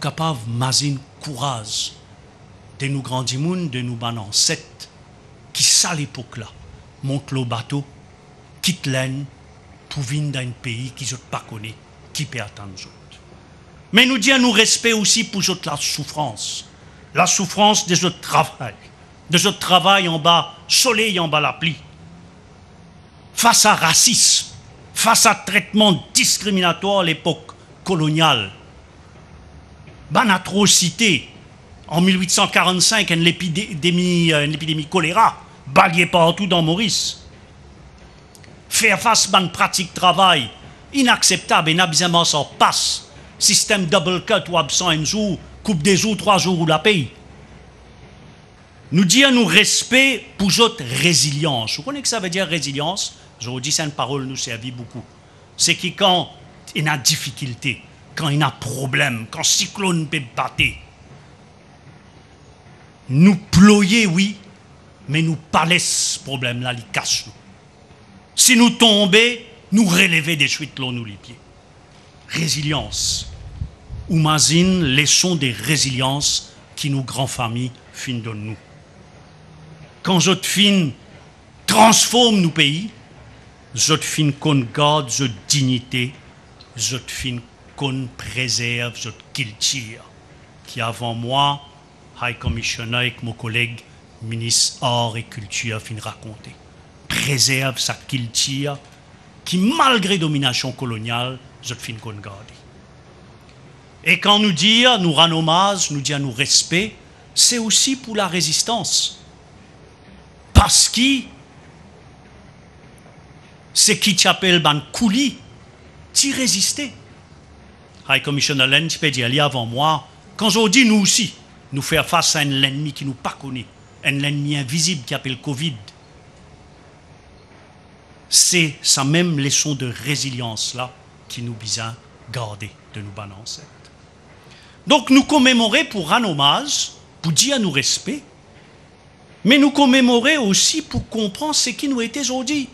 capables mazine courage de nous grands monde, de nous ban ancêtres, qui, à l'époque-là, monte le bateau, quitte l'aine, pour venir dans un pays qui ne pas connaît, qui peut attendre autres. Mais nous disons nous respect aussi pour autres la souffrance. La souffrance de notre travail. De notre travail en bas, soleil en bas la pluie. Face à racisme, face à traitement discriminatoire à l'époque coloniale. Ban atrocité, en 1845, une épidémie, euh, une épidémie choléra, balayée partout dans Maurice. Faire face à une pratique travail inacceptable et n'abusement sans passe, système double cut ou absent un jour, coupe des jours, trois jours ou la paye. Nous disons nous respect pour notre résilience. Vous connaissez que ça veut dire résilience? Je vous dis, cette parole nous servit beaucoup. C'est que quand il y a difficulté, quand il y a problème, quand cyclone peut battre, nous ployer, oui, mais nous pas ce problème-là, il cache nous. Si nous tombons, nous relever des chutes l'eau nous les pieds. Résilience. Ou mazine, leçon des résiliences qui nous grands familles fin de nous. Quand je fin transforme nos pays, je fin qu'on garde notre dignité, je fin qu'on préserve notre culture, qui avant moi High Commissioner avec mon collègue ministre Art et Culture fin raconter. Préserve sa culture qui, malgré domination coloniale, je fin qu'on garder. Et quand nous dit, nous rend hommage, nous dit nous respect, c'est aussi pour la résistance. Parce que c'est qui t'appelle ban coulis, t'y résister. High Commissioner Len, peux dire, avant moi, quand je dis nous aussi, nous faire face à un ennemi qui nous pas un ennemi invisible qui appelle Covid. C'est sa même leçon de résilience-là qui nous besoin garder de nous balancer. Donc nous commémorer pour rendre hommage, pour dire à nous respect, mais nous commémorer aussi pour comprendre ce qui nous était aujourd'hui.